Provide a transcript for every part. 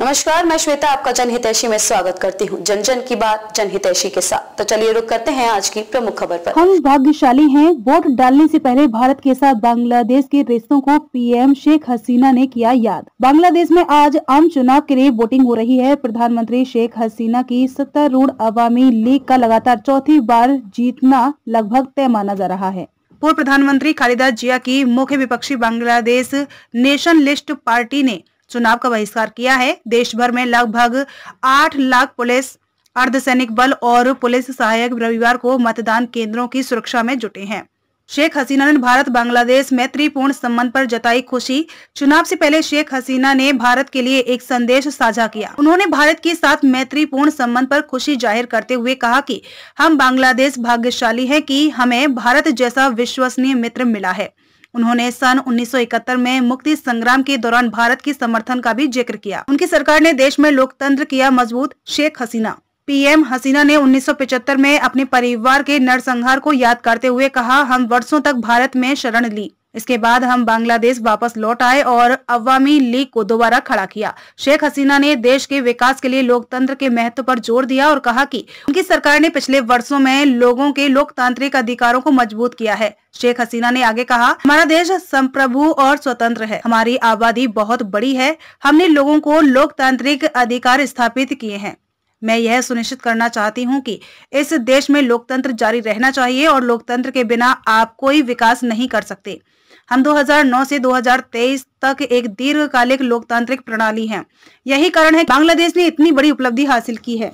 नमस्कार, मैं श्वेता, आपका जनहितैषी में स्वागत करती हूँ। जन जन की बात, जनहितैषी के साथ। तो चलिए रुक करते हैं आज की प्रमुख खबर पर। हम भाग्यशाली हैं। वोट डालने से पहले भारत के साथ बांग्लादेश के रिश्तों को पीएम शेख हसीना ने किया याद। बांग्लादेश में आज आम चुनाव के लिए वोटिंग हो रही है। प्रधानमंत्री शेख हसीना की सत्तारूढ़ अवामी लीग का लगातार चौथी बार जीतना लगभग तय माना जा रहा है। पूर्व प्रधानमंत्री खालिदा जिया की मुख्य विपक्षी बांग्लादेश नेशन लिस्ट पार्टी ने चुनाव का बहिष्कार किया है। देश भर में लगभग आठ लाख पुलिस, अर्धसैनिक बल और पुलिस सहायक रविवार को मतदान केंद्रों की सुरक्षा में जुटे हैं। शेख हसीना ने भारत बांग्लादेश मैत्रीपूर्ण संबंध पर जताई खुशी। चुनाव से पहले शेख हसीना ने भारत के लिए एक संदेश साझा किया। उन्होंने भारत के साथ मैत्रीपूर्ण संबंध पर खुशी ज़ाहिर करते हुए कहा कि हम बांग्लादेश भाग्यशाली हैं कि हमें भारत जैसा विश्वसनीय मित्र मिला है। उन्होंने सन 1971 में मुक्ति संग्राम के दौरान भारत की समर्थन का भी ज़िक्र किया। उनकी सरकार ने देश में लोकतंत्र किया मज़बूत, शेख हसीना। पीएम हसीना ने 1975 में अपने परिवार के नरसंहार को याद करते हुए कहा, हम वर्षों तक भारत में शरण ली। इसके बाद हम बांग्लादेश वापस लौट आए और अवामी लीग को दोबारा खड़ा किया। शेख हसीना ने देश के विकास के लिए लोकतंत्र के महत्व पर ज़ोर दिया और कहा कि उनकी सरकार ने पिछले वर्षों में लोगों के लोकतांत्रिक अधिकारों को मज़बूत किया है। शेख हसीना ने आगे कहा, हमारा देश संप्रभु और स्वतंत्र है। हमारी आबादी बहुत बड़ी है। हमने लोगों को लोकतांत्रिक अधिकार स्थापित किए हैं। मैं यह सुनिश्चित करना चाहती हूँ कि इस देश में लोकतंत्र जारी रहना चाहिए और लोकतंत्र के बिना आप कोई विकास नहीं कर सकते। हम 2009 से 2023 तक एक दीर्घकालिक लोकतांत्रिक प्रणाली हैं। यही कारण है बांग्लादेश ने इतनी बड़ी उपलब्धि हासिल की है।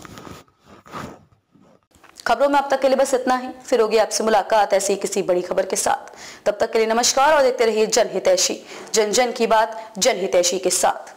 खबरों में अब तक के लिए बस इतना ही। फिर होगी आपसे मुलाकात ऐसी किसी बड़ी खबर के साथ। तब तक के लिए नमस्कार और देखते रहिए जनहितैषी जन जन की बात जनहितैषी के साथ।